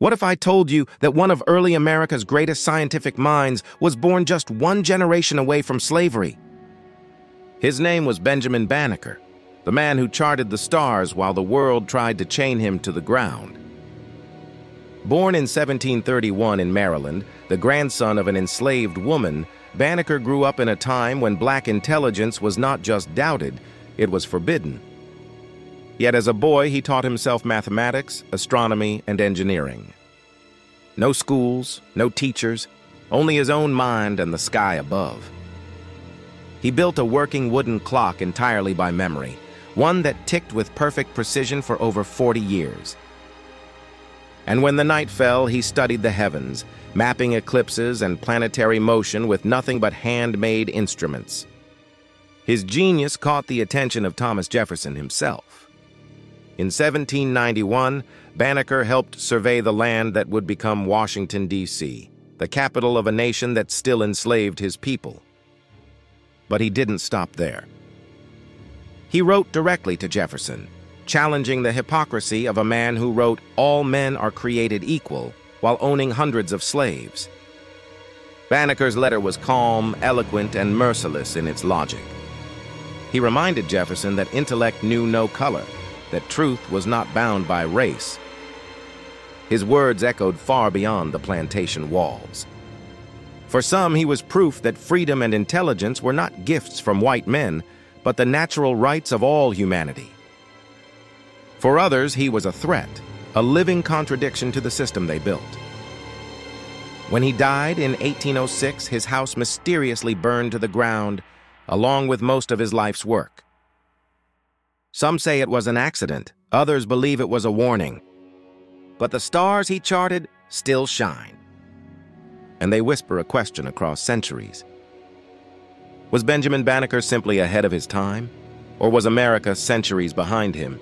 What if I told you that one of early America's greatest scientific minds was born just one generation away from slavery? His name was Benjamin Banneker, the man who charted the stars while the world tried to chain him to the ground. Born in 1731 in Maryland, the grandson of an enslaved woman, Banneker grew up in a time when black intelligence was not just doubted, it was forbidden. Yet as a boy, he taught himself mathematics, astronomy, and engineering. No schools, no teachers, only his own mind and the sky above. He built a working wooden clock entirely by memory, one that ticked with perfect precision for over 40 years. And when the night fell, he studied the heavens, mapping eclipses and planetary motion with nothing but handmade instruments. His genius caught the attention of Thomas Jefferson himself. In 1791, Banneker helped survey the land that would become Washington, D.C., the capital of a nation that still enslaved his people. But he didn't stop there. He wrote directly to Jefferson, challenging the hypocrisy of a man who wrote, All men are created equal, while owning hundreds of slaves. Banneker's letter was calm, eloquent, and merciless in its logic. He reminded Jefferson that intellect knew no color, that truth was not bound by race. His words echoed far beyond the plantation walls. For some, he was proof that freedom and intelligence were not gifts from white men, but the natural rights of all humanity. For others, he was a threat, a living contradiction to the system they built. When he died in 1806, his house mysteriously burned to the ground, along with most of his life's work. Some say it was an accident, others believe it was a warning. But the stars he charted still shine. And they whisper a question across centuries. Was Benjamin Banneker simply ahead of his time? Or was America centuries behind him?